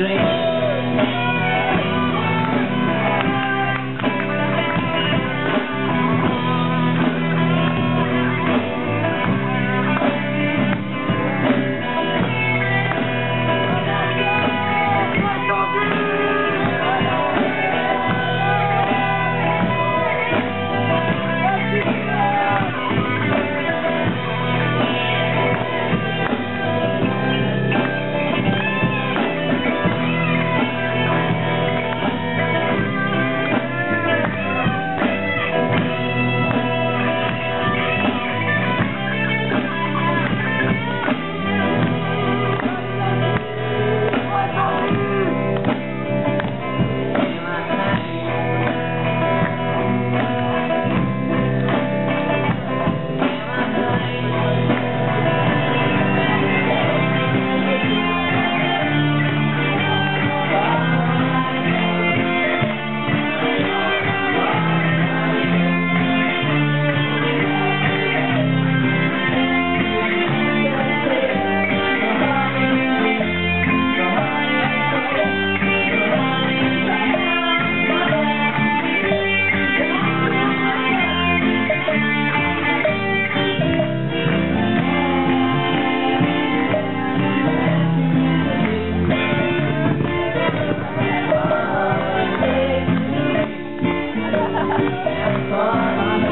grace. But I'm